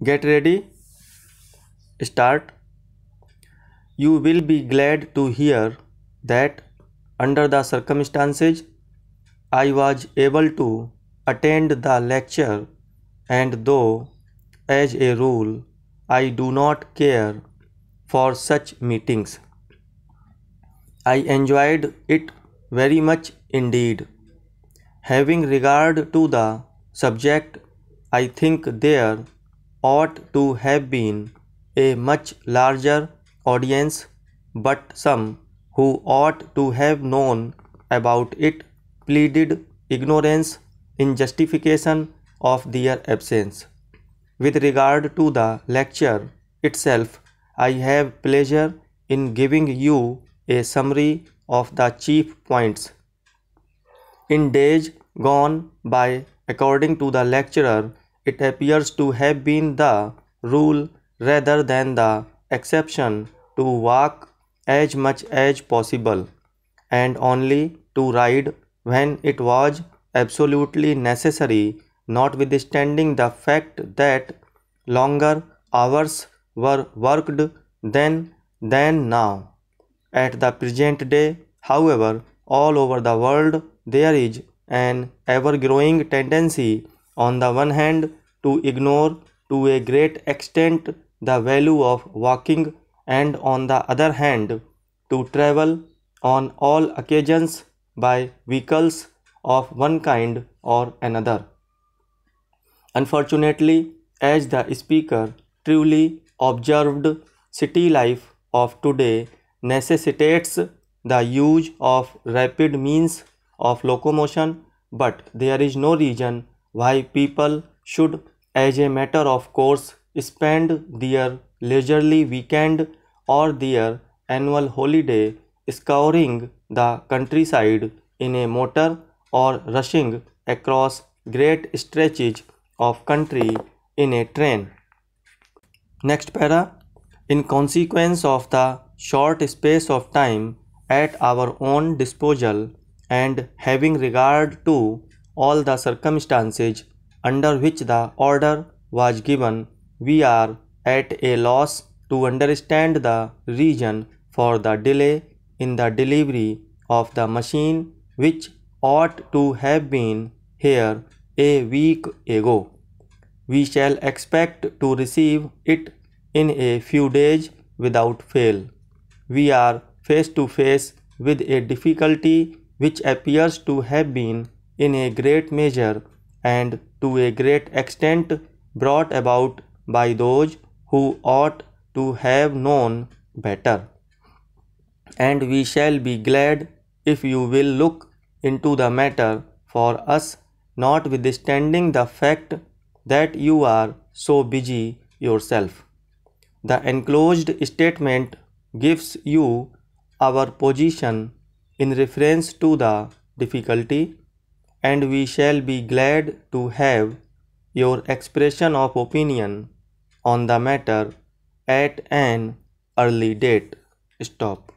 Get ready. Start. You will be glad to hear that under the circumstances I was able to attend the lecture and though as a rule I do not care for such meetings. I enjoyed it very much indeed. Having regard to the subject, I think there ought to have been a much larger audience, but some who ought to have known about it pleaded ignorance in justification of their absence. With regard to the lecture itself, I have pleasure in giving you a summary of the chief points. In days gone by, according to the lecturer, it appears to have been the rule rather than the exception to walk as much as possible and only to ride when it was absolutely necessary, notwithstanding the fact that longer hours were worked then than now. At the present day, however, all over the world there is an ever-growing tendency on the one hand to ignore to a great extent the value of walking and on the other hand to travel on all occasions by vehicles of one kind or another. Unfortunately, as the speaker truly observed, city life of today necessitates the use of rapid means of locomotion, but there is no reason why people should, as a matter of course, spend their leisurely weekend or their annual holiday scouring the countryside in a motor or rushing across great stretches of country in a train. Next para. In consequence of the short space of time at our own disposal and having regard to all the circumstances under which the order was given, we are at a loss to understand the reason for the delay in the delivery of the machine which ought to have been here a week ago. We shall expect to receive it in a few days without fail we are face to face with a difficulty which appears to have been in a great measure and to a great extent brought about by those who ought to have known better. And we shall be glad if you will look into the matter for us, notwithstanding the fact that you are so busy yourself. The enclosed statement gives you our position in reference to the difficulty and we shall be glad to have your expression of opinion on the matter at an early date. Stop.